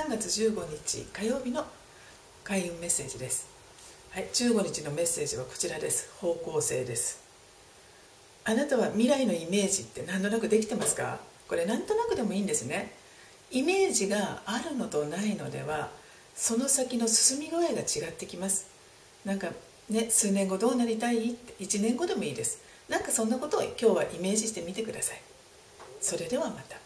3月15日火曜日の開運メッセージです。はい15日のメッセージはこちらです。方向性です。あなたは未来のイメージって何となくできてますか？これ何となくでもいいんですね。イメージがあるのとないのではその先の進み具合が違ってきます。なんかね数年後どうなりたい？って1年後でもいいです。なんかそんなことを今日はイメージしてみてください。それではまた。